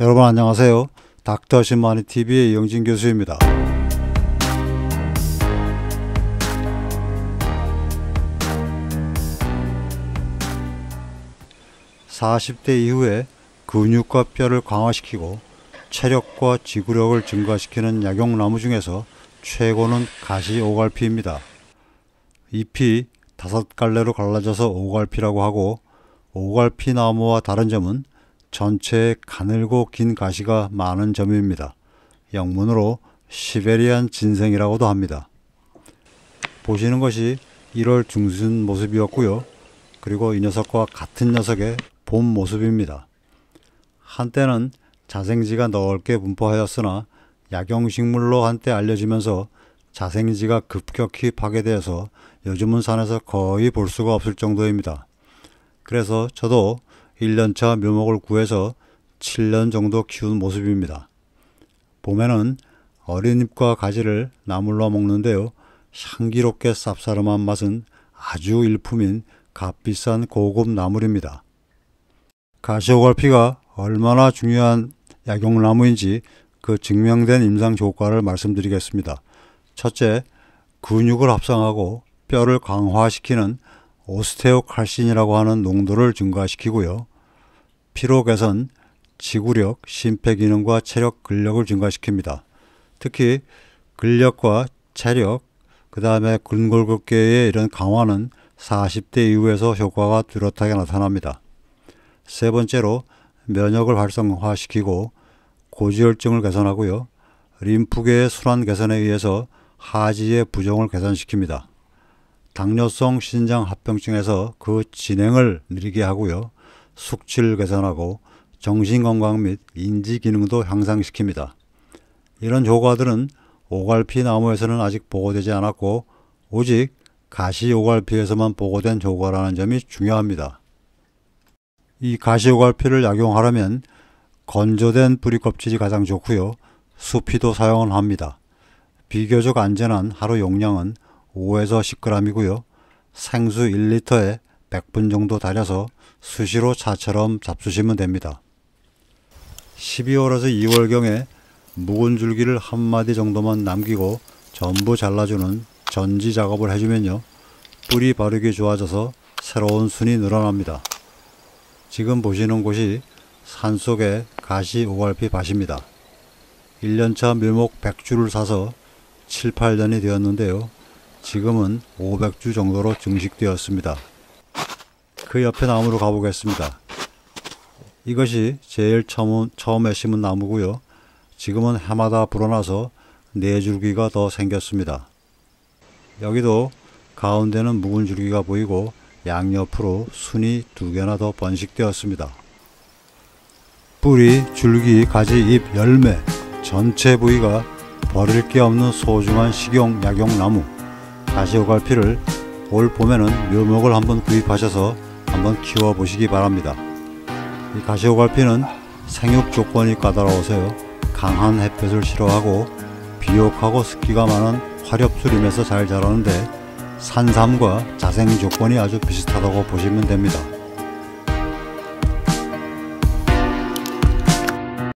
여러분 안녕하세요. 닥터 신마니 TV의 영진 교수입니다. 4 0대 이후에 근육과 뼈를 강화시키고 체력과 지구력을 증가시키는 약용나무 중에서 최고는 가시 오갈피입니다. 잎이 다섯 갈래로 갈라져서 오갈피라고 하고 오갈피 나무와 다른 점은 전체에 가늘고 긴 가시가 많은 점입니다. 영문으로 시베리안 진생이라고도 합니다. 보시는 것이 1월 중순 모습이었고요. 그리고 이 녀석과 같은 녀석의 봄 모습입니다. 한때는 자생지가 넓게 분포하였으나 약용식물로 한때 알려지면서 자생지가 급격히 파괴되어서 요즘은 산에서 거의 볼 수가 없을 정도입니다. 그래서 저도 1년차 묘목을 구해서 7년 정도 키운 모습입니다. 봄에는 어린 잎과 가지를 나물로 먹는데요. 향기롭게 쌉싸름한 맛은 아주 일품인 값비싼 고급 나물입니다. 가시오갈피가 얼마나 중요한 약용나무인지 그 증명된 임상 효과를 말씀드리겠습니다. 첫째, 근육을 합성하고 뼈를 강화시키는 오스테오칼신이라고 하는 농도를 증가시키고요. 피로 개선, 지구력, 심폐 기능과 체력, 근력을 증가시킵니다. 특히 근력과 체력, 그 다음에 근골격계의 이런 강화는 40대 이후에서 효과가 뚜렷하게 나타납니다. 세 번째로 면역을 활성화시키고 고지혈증을 개선하고요. 림프계의 순환 개선에 의해서 하지의 부종을 개선시킵니다. 당뇨성 신장 합병증에서 그 진행을 느리게 하고요. 숙취를 개선하고 정신건강 및 인지기능도 향상시킵니다. 이런 효과들은 오갈피 나무에서는 아직 보고되지 않았고 오직 가시 오갈피에서만 보고된 효과라는 점이 중요합니다. 이 가시 오갈피를 약용하려면 건조된 뿌리 껍질이 가장 좋고요. 수피도 사용을 합니다. 비교적 안전한 하루 용량은 5에서 10g이고요. 생수 1리터에 100분 정도 달여서 수시로 차처럼 잡수시면 됩니다. 12월에서 2월경에 묵은 줄기를 한 마디 정도만 남기고 전부 잘라주는 전지 작업을 해주면요. 뿌리 바르기 좋아져서 새로운 순이 늘어납니다. 지금 보시는 곳이 산속의 가시 오갈피 밭입니다. 1년차 묘목 100주를 사서 7, 8년이 되었는데요. 지금은 500주 정도로 증식되었습니다. 그 옆에 나무로 가보겠습니다. 이것이 제일 처음, 처음에 심은 나무고요. 지금은 해마다 불어나서 네 줄기가 더 생겼습니다. 여기도 가운데는 묵은 줄기가 보이고 양옆으로 순이 두 개나 더 번식되었습니다. 뿌리, 줄기, 가지, 잎, 열매 전체 부위가 버릴 게 없는 소중한 식용 약용나무 가시오갈피를 올 봄에는 묘목을 한번 구입하셔서 한번 키워보시기 바랍니다. 이 가시오갈피는 생육 조건이 까다로워서요. 강한 햇볕을 싫어하고 비옥하고 습기가 많은 화렵수림에서 잘 자라는데 산삼과 자생 조건이 아주 비슷하다고 보시면 됩니다.